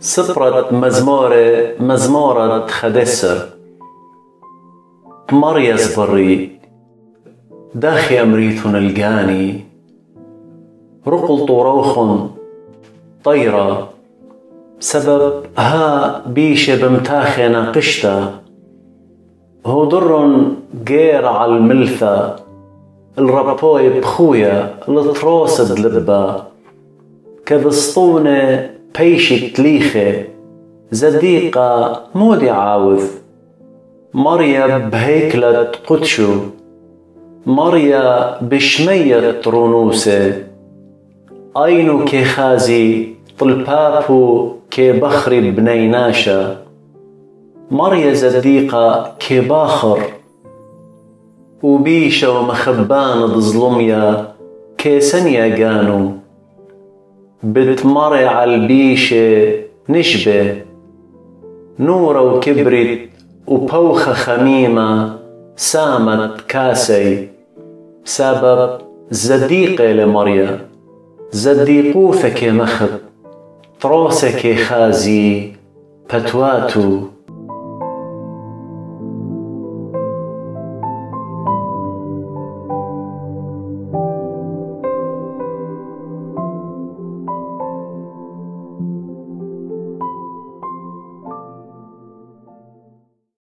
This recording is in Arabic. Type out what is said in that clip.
سبرة مزمورة مزمورة خدسر مريز بري داخي أمريت القاني رقل طوروخ طيرة. سبب ها بيش بمتاخنا قشتا هو در غير على الملثة الربوي بخويا التروسد لبا كبسطونة بيشي تليخة زديقة مودي عاوذ مريا بهيكلة قدشو مريا بشمية رونوسة أينو كيخازي طلبابو كي بخري بنيناشا مريا زديقة كي باخر وبيشا ومخبان ضظلميا كي سنيا قانو بتمري على البيشة نشبة نورة وكبرت وبوخة خميمة سامت كاسي. سبب زديقة لمريا زديقوثك مخب تروسك خازي بتواتو